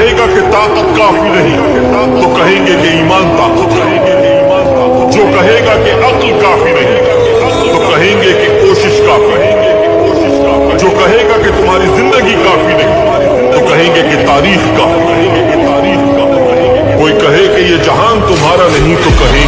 कहेगा कि ताकत काफ़ी नहीं तो कहेंगे कि ईमान ताकत कहेंगे ईमान ताकत जो कहेगा कि अक्ल काफ़ी नहीं तो कहेंगे कि कोशिश काफ़ी कहेंगे कि कोशिश काफ़ी जो कहेगा कि तुम्हारी ज़िंदगी काफ़ी नहीं। तो कहेंगे कि तारीख काफ़ी कहेंगे कि तारीख काफ़ी कोई कहे कि ये जहान तुम्हारा नहीं तो कहेंगे